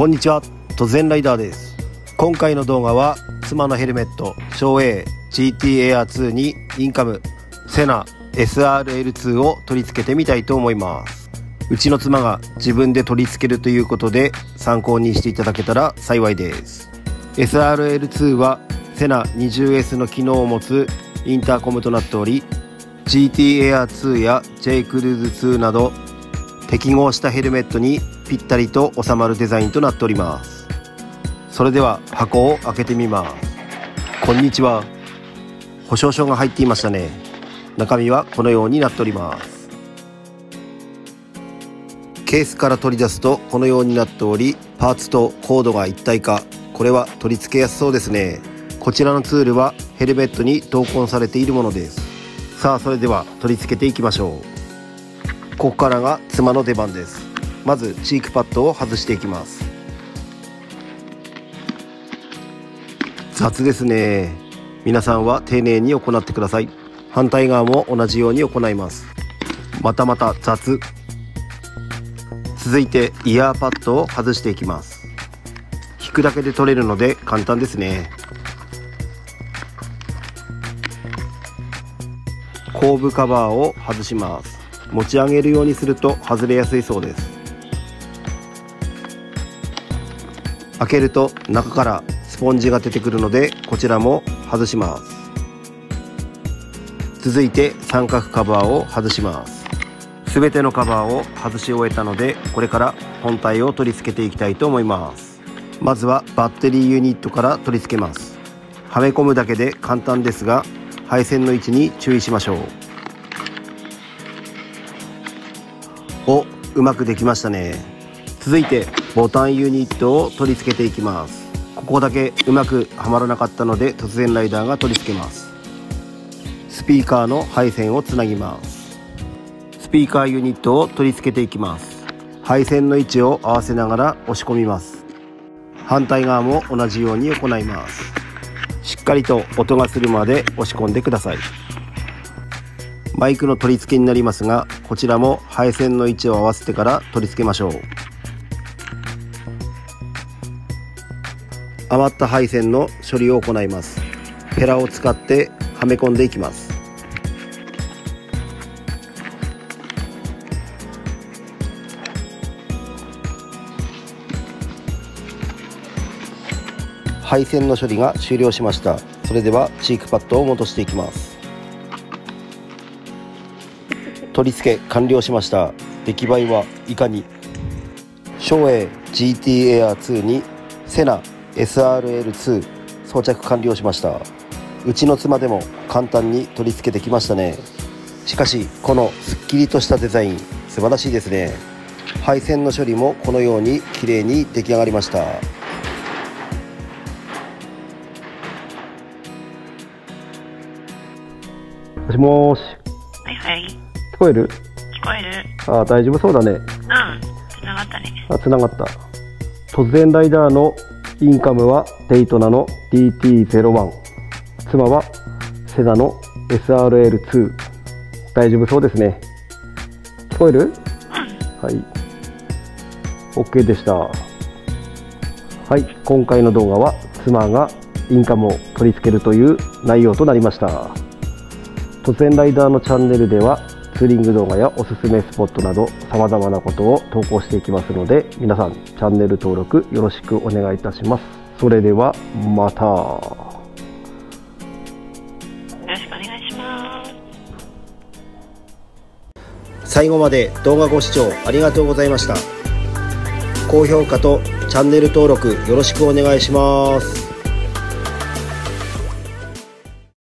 こんにちは。突然ライダーです。今回の動画は妻のヘルメット省エ GT エア2にインカムセナ SRL2 を取り付けてみたいと思います。うちの妻が自分で取り付けるということで参考にしていただけたら幸いです。SRL2 はセナ 20S の機能を持つインターコムとなっており GT エア2や J クルーズ2など適合したヘルメットにぴったりと収まるデザインとなっております。それでは箱を開けてみます。こんにちは。保証書が入っていましたね。中身はこのようになっております。ケースから取り出すとこのようになっておりパーツとコードが一体化。これは取り付けやすそうですね。こちらのツールはヘルメットに同梱されているものです。さあそれでは取り付けていきましょう。ここからが妻の出番です。まずチークパッドを外していきます。雑ですね。皆さんは丁寧に行ってください。反対側も同じように行います。またまた雑。続いてイヤーパッドを外していきます。引くだけで取れるので簡単ですね。後部カバーを外します。持ち上げるようにすると外れやすいそうです。開けると中からスポンジが出てくるのでこちらも外します。続いて三角カバーを外します。すべてのカバーを外し終えたのでこれから本体を取り付けていきたいと思います。まずはバッテリーユニットから取り付けます。はめ込むだけで簡単ですが配線の位置に注意しましょう。おうまくできましたね。続いてボタンユニットを取り付けていきます。ここだけうまくはまらなかったので突然ライダーが取り付けます。スピーカーの配線をつなぎます。スピーカーユニットを取り付けていきます。配線の位置を合わせながら押し込みます。反対側も同じように行います。しっかりと音がするまで押し込んでください。マイクの取り付けになりますがこちらも配線の位置を合わせてから取り付けましょう。余った配線の処理を行います。ペラを使ってはめ込んでいきます。配線の処理が終了しました。それではチークパッドを戻していきます。取り付け完了しました。出来栄えはいかに？省エ GT エア2にセナ SRL2 装着完了しました。うちの妻でも簡単に取り付けてきましたね。しかしこのすっきりとしたデザイン素晴らしいですね。配線の処理もこのように綺麗に出来上がりました。もしもし。はいはい。聞こえる？聞こえる。あ大丈夫そうだね。うん。繋がったね。あ繋がった。突然ライダーのインカムはデイトナの DT01 妻はセダの SRL2 大丈夫そうですね。聞こえる？はい。OK でした。はい。今回の動画は妻がインカムを取り付けるという内容となりました。突然ライダーのチャンネルではツーリング動画やおすすめスポットなど様々なことを投稿していきますので皆さんチャンネル登録よろしくお願いいたします。それではまた。よろしくお願いします。最後まで動画ご視聴ありがとうございました。高評価とチャンネル登録よろしくお願いします